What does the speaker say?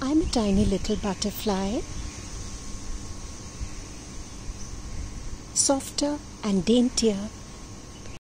I'm a tiny little butterfly. Softer and daintier